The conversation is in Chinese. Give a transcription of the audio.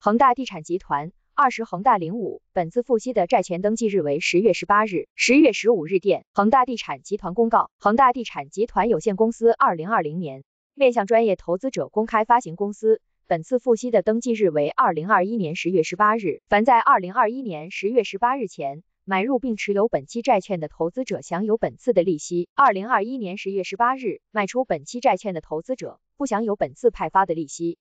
恒大地产集团二十恒大零五本次付息的债权登记日为十月十八日十月十五日电恒大地产集团公告恒大地产集团有限公司二零二零年面向专业投资者公开发行公司本次付息的登记日为二零二一年十月十八日凡在二零二一年十月十八日前买入并持有本期债券的投资者享有本次的利息二零二一年十月十八日卖出本期债券的投资者不享有本次派发的利息。